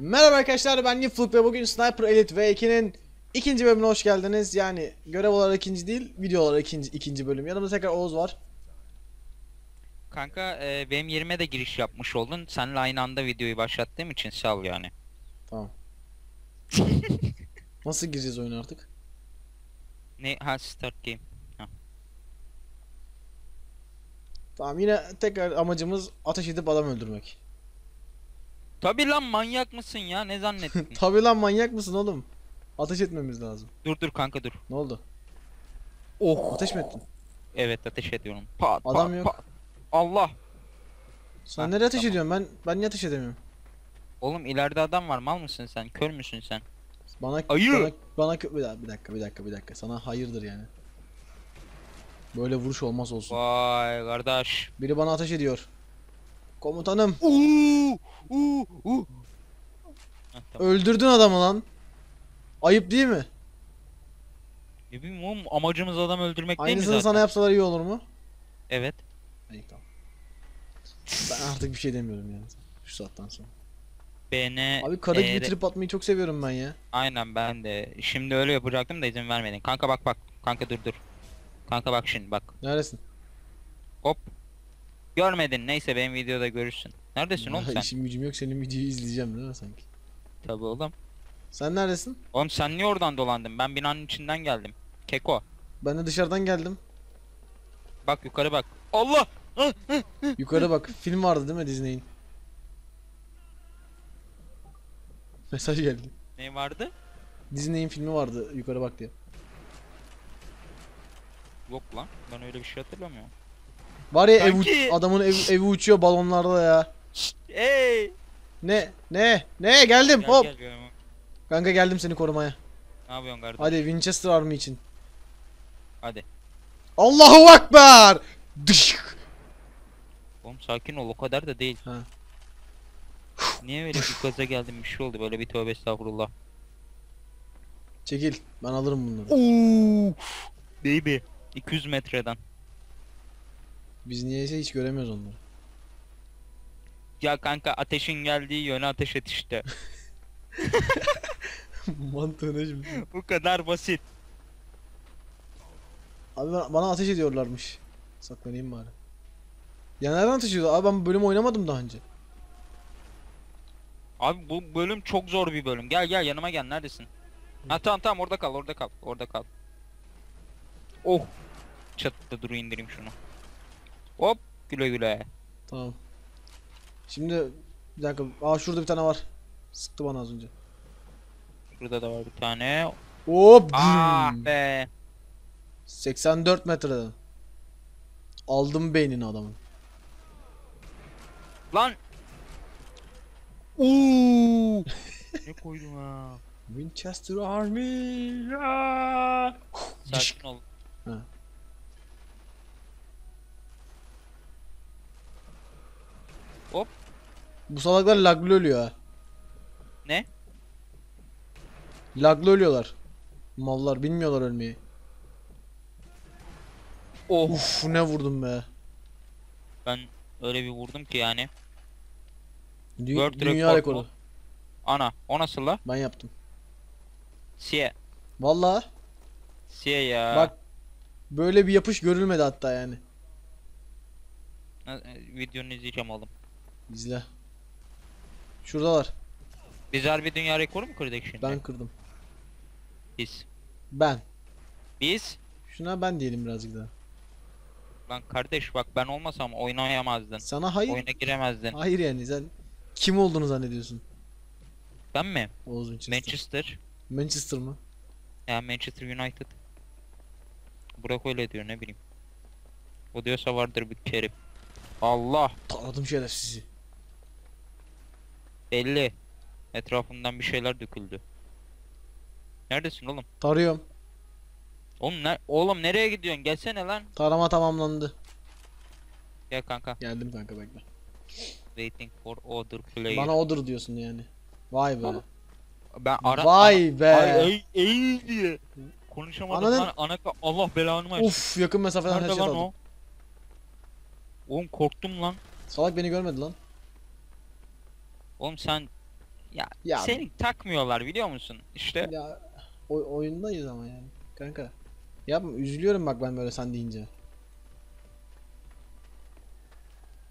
Merhaba arkadaşlar ben Nifluk ve bugün Sniper Elite V2'nin ikinci bölümüne hoş geldiniz. Yani görev olarak ikinci değil, video olarak ikinci, ikinci bölüm. Yanımda tekrar Oğuz var. Kanka e, benim yerime de giriş yapmış oldun. Seninle aynı anda videoyu başlattığım için sağ ol yani. Tamam. Nasıl gireceğiz oyuna artık? Ne ha start game. Tamam yine tekrar amacımız ateş edip adam öldürmek. Tabi lan manyak mısın ya ne zannettin? Tabi lan manyak mısın oğlum? Ateş etmemiz lazım. dur dur kanka dur. Ne oldu? Oh. Ateş mi ettin? Evet ateş ediyorum. Pat Adam pat yok. pat. Allah. Sen Ha, nereye ateş tamam. ediyorsun? Ben ben niye ateş edemiyorum? Oğlum ileride adam var mal mısın sen? Kör müsün sen? Bana Ayı! bana bana kö- bir dakika, bir dakika bir dakika bir dakika. Sana hayırdır yani. Böyle vuruş olmaz olsun. Vay kardeş. Biri bana ateş ediyor. Komutanım Uuu. Heh, tamam. öldürdün adamı lan. Ayıp değil mi? Ne bileyim oğlum amacımız adam öldürmek değil mi Aynısını zaten? sana yapsalar iyi olur mu? Evet. İyi tamam. Ben artık bir şey demiyorum yani. Şu saatten sonra. BN Abi kara gibi trip atmayı çok seviyorum ben ya. Aynen ben de. Şimdi öyle yapacaktım da izin vermedin. Kanka bak bak. Kanka dur dur. Kanka bak şimdi bak. Neredesin? Hop. Görmedin. Neyse benim videoda görürsün. Neredesin oğlum sen? İşim gücüm yok senin videoyu izleyeceğim değil mi sanki? Tabii oğlum. Sen neredesin? Oğlum sen niye oradan dolandın? Ben binanın içinden geldim. Keko. Ben de dışarıdan geldim. Bak yukarı bak. Allah! Yukarı bak. Film vardı değil mi Disney'in? Mesaj geldi. Ne vardı? Disney'in filmi vardı yukarı bak diye. Yok lan. Ben öyle bir şey hatırlamıyorum. Var ya ev adamın ev, evi uçuyor balonlarda ya. Hey! Ne? Ne? Ne? Geldim. Gel, Hop. gel, gel. Kanka geldim seni korumaya. Ne yapıyorsun kardeşim? Hadi Winchester Army için. Hadi. Allahu Ekber. Dışk. Oğlum sakin ol o kadar da değil. Ha. Niye öyle bir gaza geldim bir şey oldu böyle bir tövbe estağfurullah. Çekil. Ben alırım bunları. Ooo! Baby. 200 metreden. Biz niyeyse hiç göremiyoruz onları. Ya kanka ateşin geldiği yöne ateş et işte. Mantığına şimdi. Bu kadar basit. Abi bana, bana ateş ediyorlarmış. Saklanayım bari. Ya nereden ateş ediyor? Abi ben bu bölüm oynamadım daha önce. Abi bu bölüm çok zor bir bölüm. Gel gel yanıma gel neredesin? Ha tamam tamam orada kal orada kal orada kal. Oh. Çatıda dur indireyim şunu. Hop güle güle. Tamam. Şimdi bir dakika. Aa şurada bir tane var. Sıktı bana az önce. Şurada da var bir tane. Hop. Ah be. 84 metreden. Aldım beynini adamın. Lan. Uuu. ne koydum ha? Winchester Army. Sakin ol. Ha. Hop. Bu salaklar laglı ölüyor ha. Ne? Laglı ölüyorlar. Mallar bilmiyorlar ölmeyi. Oh. Uf ne vurdum be. Ben öyle bir vurdum ki yani. Dü- World dünya rekoru. Ana o nasıl la? Ben yaptım. Siye. Vallahi Siye ya. bak böyle bir yapış görülmedi hatta yani. E, Videonu izleyeceğim oğlum. İzle. Şuradalar. Biz harbi dünya rekoru mu kırdık şimdi? Ben kırdım. Biz. Ben. Biz? Şuna ben diyelim birazcık daha. Lan kardeş bak ben olmasam oynayamazdın. Sana hayır. Oyuna giremezdin. Hayır yani sen kim olduğunu zannediyorsun? Ben mi? Oğuz Winchester. Manchester. Manchester mı? Ya Manchester United. Burak öyle diyor ne bileyim. O diyorsa vardır bir kerim. Allah Tanıdım şerefsizi. Belli. Etrafından bir şeyler döküldü. Neredesin oğlum? Tarıyorum. Oğlum ne oğlum nereye gidiyorsun? Gelsene lan. Tarama tamamlandı. Gel kanka. Geldim kanka bekle. Waiting for order player. Bana odur diyorsun yani. Vay be. ben ara Vay be. Ay ay ay diye. Konuşamadım Ananın- lan. Ana Allah belanı versin. Uf yakın mesafeden headshot aldım. o? Oğlum korktum lan. Salak beni görmedi lan. Oğlum sen Ya, Ya- seni takmıyorlar biliyor musun? İşte Ya oy- oyundayız ama yani. Kanka. Yapma üzülüyorum bak ben böyle sen deyince.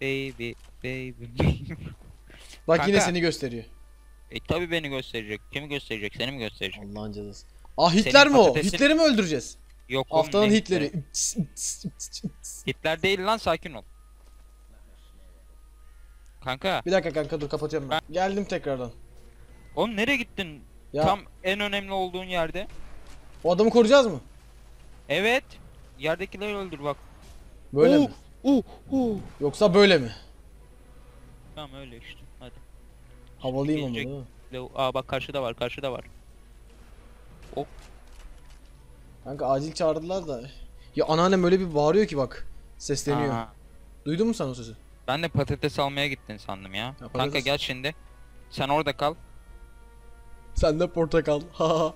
baby baby. Bak Kanka. yine seni gösteriyor. e tabi beni gösterecek. Kimi gösterecek? Seni mi gösterecek? Allah'ın cezası. Ah Hitler mi o? patatesin- Hitler'i mi öldüreceğiz? Yok Haftanın Hitler'i. Hitler değil lan sakin ol. Kanka, Bir dakika kanka dur kapatıyorum ben. Geldim tekrardan. oğlum nereye gittin? Ya Tam en önemli olduğun yerde. o adamı koruyacağız mı? Evet. Yerdekileri öldür bak. Böyle Oo, mi? oo, oo. Yoksa böyle mi? Tamam öyle işte. Hadi. Havalıyım ama değil mi? Aa bak karşıda var, karşıda var. Kanka acil çağırdılar da. Ya anneannem öyle bir bağırıyor ki bak. Sesleniyor. Aa, Duydun mu sen o sesi? Ben de patates almaya gittin sandım ya. Kanka patates- gel şimdi. Sen orada kal. Sen de portakal. Ha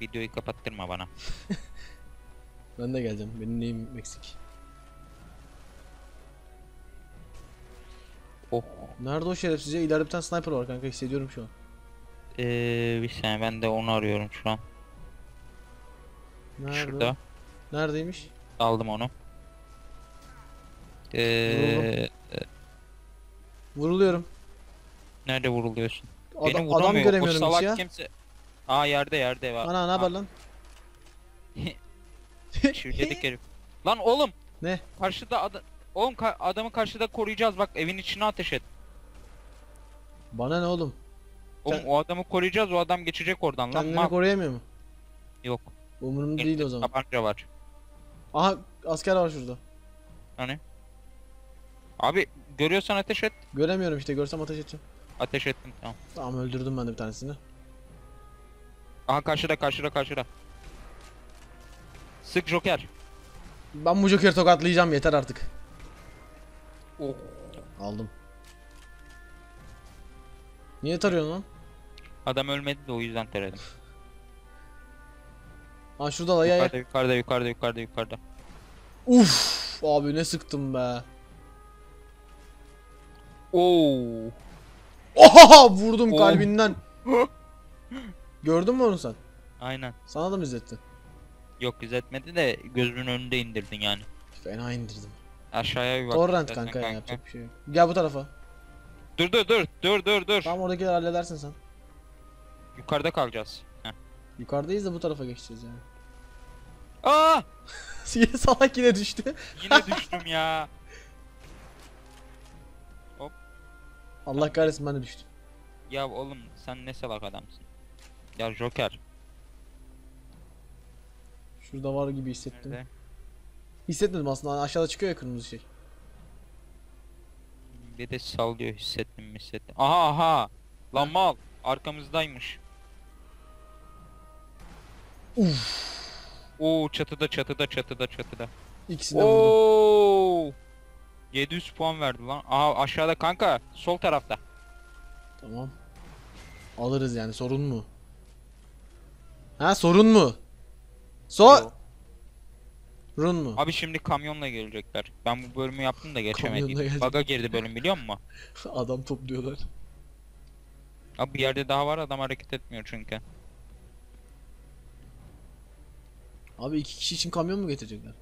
Videoyu kapattırma bana. Ben de geleceğim. Benim neyim eksik? Oh. Nerede o şerefsiz ya? İleride bir tane sniper var kanka hissediyorum şu an. Ee, bir saniye ben de onu arıyorum şu an. Nerede? Şurada. Neredeymiş? Aldım onu. Ee, Vuruluyorum. nerede vuruluyorsun? Beni adam vuramıyor. göremiyorum o hiç salak ya. kimse. Aa yerde yerde var. Ana ne haber lan? Şirketik herif. Lan oğlum. Ne? Karşıda adam. Oğlum ka- adamı karşıda koruyacağız bak evin içine ateş et. Bana ne oğlum? Oğlum Sen- o adamı koruyacağız o adam geçecek oradan lan. Kendini Mal. koruyamıyor mu? Yok. Umurumda değil o zaman. Tabanca var. Aha asker var şurada. Hani? Abi görüyorsan ateş et. Göremiyorum işte görsem ateş edeceğim. Ateş ettim tamam. Tamam öldürdüm ben de bir tanesini. Aha karşıda karşıda karşıda. Sık Joker. Ben bu Joker'i tokatlayacağım yeter artık. Oh. Aldım. Niye tarıyorsun lan? Adam ölmedi de o yüzden taradım. Ha şurada da ya ya. Yukarıda yukarıda yukarıda yukarıda yukarıda. Uf abi ne sıktım be. Oo. Oha vurdum Oh. kalbinden. Gördün mü onu sen? Aynen. Sana da mı izletti? Yok gözetmedi de gözünün önünde indirdin yani. Fena indirdim. Aşağıya bir bak. Torrent kanka, ya yapacak bir şey yok. Gel bu tarafa. Dur dur dur dur dur dur. Tamam oradakileri halledersin sen. Yukarıda kalacağız. Heh. Yukarıdayız da bu tarafa geçeceğiz yani. Aa! Yine salak yine düştü. Yine düştüm ya. Allah kahretsin ben de düştüm. Ya oğlum sen ne salak adamsın. Ya Joker. Şurada var gibi hissettim. Nerede? Hissetmedim aslında aşağıda çıkıyor ya kırmızı şey. Bir de sallıyor hissettim hissettim. Aha aha. Lan mal. Arkamızdaymış. Uf. Oo çatıda çatıda çatıda çatıda. İkisini de vurdum. Oo. 700 puan verdi lan. Aha aşağıda kanka sol tarafta. Tamam. Alırız yani sorun mu? Ha sorun mu? So. Run mu? Abi şimdi kamyonla gelecekler. Ben bu bölümü yaptım da geçemedim. Baga girdi bölüm biliyor musun? Adam topluyorlar. Abi bir yerde daha var adam hareket etmiyor çünkü. Abi iki kişi için kamyon mu getirecekler?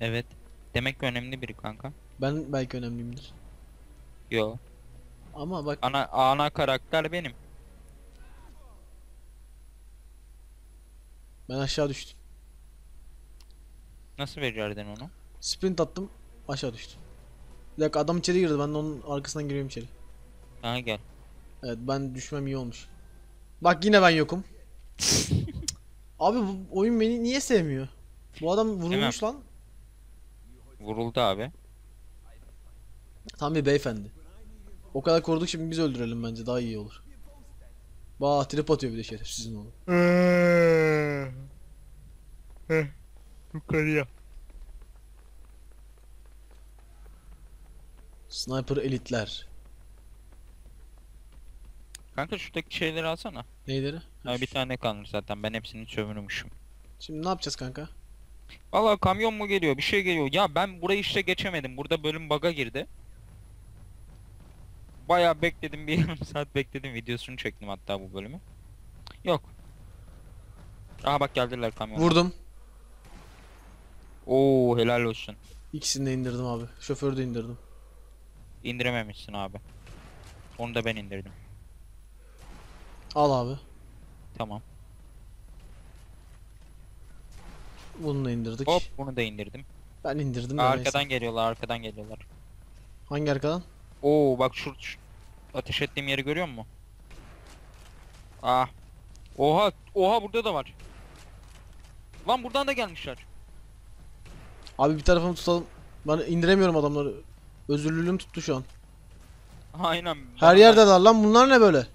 Evet. Demek ki önemli biri kanka. Ben belki önemliyimdir. Yo. Ama bak Ana ana karakter benim. ben aşağı düştüm. Nasıl becerdin onu? Sprint attım aşağı düştüm. Bir dakika adam içeri girdi ben de onun arkasından giriyorum içeri. Ha gel. Evet ben düşmem iyi olmuş. Bak yine ben yokum. Abi bu oyun beni niye sevmiyor? Bu adam vurulmuş lan. Vuruldu abi. Tam bir beyefendi. O kadar koruduk şimdi biz öldürelim bence daha iyi olur. Bah trip atıyor bir de şerefsizin oğlu. Yukarıya. Sniper elitler. Kanka şuradaki şeyleri alsana. Neyleri? Ha, Ha, bir şu- tane kalmış zaten ben hepsini sömürmüşüm. Şimdi ne yapacağız kanka? Valla kamyon mu geliyor bir şey geliyor. Ya ben burayı işte geçemedim. Burada bölüm bug'a girdi. Bayağı bekledim bir yarım saat bekledim videosunu çektim hatta bu bölümü. Yok. Aha bak geldiler kamyon. Vurdum. Oo helal olsun. İkisini de indirdim abi. Şoförü de indirdim. İndirememişsin abi. Onu da ben indirdim. Al abi. Tamam. Bunu da indirdik. Hop bunu da indirdim. Ben indirdim de arkadan neyse. geliyorlar arkadan geliyorlar. Hangi arkadan? Oo bak şu, şu ateş ettiğim yeri görüyor musun? Ah. Oha oha burada da var. Lan buradan da gelmişler. Abi bir tarafımı tutalım. Ben indiremiyorum adamları. Özürlülüğüm tuttu şu an. Aynen. Her bana da- yerdeler lan bunlar ne böyle?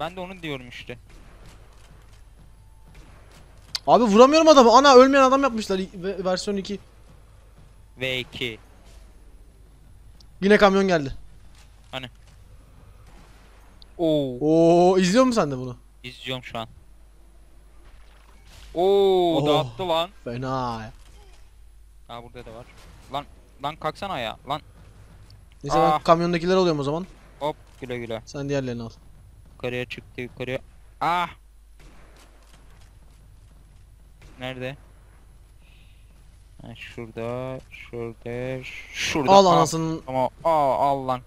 Ben de onu diyorum işte. Abi vuramıyorum adamı. Ana ölmeyen adam yapmışlar ve- versiyon 2. V2. Yine kamyon geldi. Oo. Oo izliyor musun sen de bunu? İzliyorum şu an. Oo Oh. dağıttı lan. Fena. ya. Ha burada da var. Lan lan kalksana ya. Lan Neyse ben Ah. kamyondakiler oluyorum o zaman. hop güle güle. Sen diğerlerini al. Yukarıya çıktı yukarıya. Ah. Nerede? Ha, şurada, şurada, şurada. Al anasının Ama aa al lan.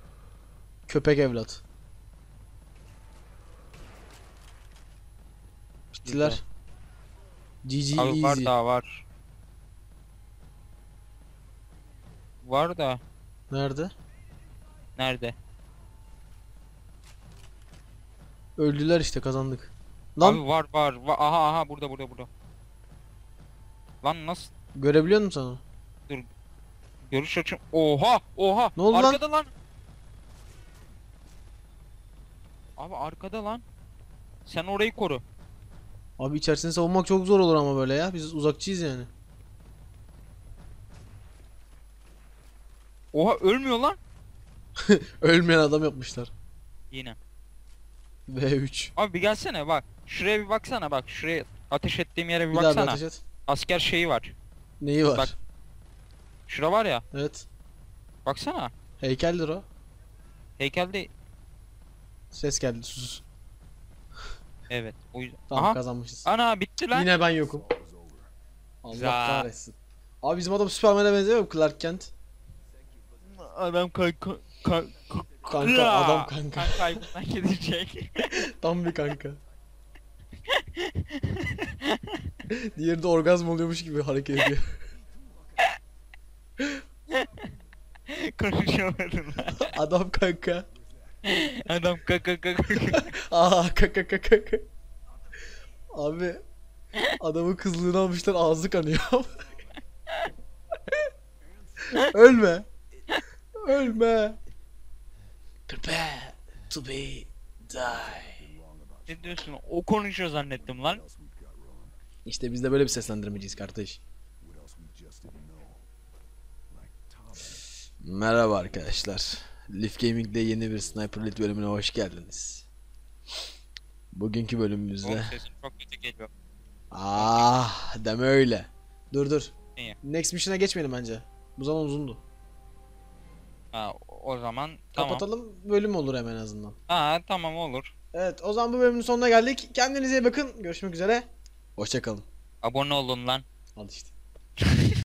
köpek evlat. Bittiler. GG Abi var easy. daha var. Var da Nerede? nerede? Öldüler işte kazandık. Lan Abi var var. va- aha aha burada burada burada. Lan nasıl görebiliyor musun sen onu? görüş açım? Oha oha. Ne oldu lan? arkada lan? Abi arkada lan. Sen orayı koru. Abi içerisini savunmak çok zor olur ama böyle ya. Biz uzakçıyız yani. Oha ölmüyor lan. Ölmeyen adam yapmışlar. Yine. V3. Abi bir gelsene bak. Şuraya bir baksana bak. Şuraya ateş ettiğim yere bir Bir daha bir baksana. ateş et. Asker şeyi var. Neyi var? Bak. Şura var ya. Evet. Baksana. Heykeldir o. Heykelde Ses geldi sus. evet. O yüzden. Tamam Aha. kazanmışız. Ana bitti lan. Yine ben yokum. Allah Güzel. kahretsin. Abi bizim adam Superman'e benzemiyor mu Clark Kent? Adam kanka kanka Kanka adam kanka. Kanka bundan gidecek. Tam bir kanka. Diğeri de orgazm oluyormuş gibi hareket ediyor. Konuşamadım lan. Adam kanka. Adam kaka kaka. Aa kaka kaka kaka. Abi adamın kızlığını almışlar ağzı kanıyor. Ölme. Ölme. Prepare to be die. ne diyorsun? O konuşuyor zannettim lan. İşte biz de böyle bir seslendirmeciyiz kardeş. Merhaba arkadaşlar. Leaf Gaming'de yeni bir Sniper Elite bölümüne hoş geldiniz. Bugünkü bölümümüzde Oğlum sesin çok kötü geliyor. Ah deme öyle. Dur dur. Next mission'a geçmeyelim bence. Bu zaman uzundu. Ha o zaman tamam. Kapatalım bölüm olur hemen en azından. Ha tamam olur. Evet o zaman bu bölümün sonuna geldik. Kendinize iyi bakın. Görüşmek üzere. Hoşçakalın. Abone olun lan. Al işte.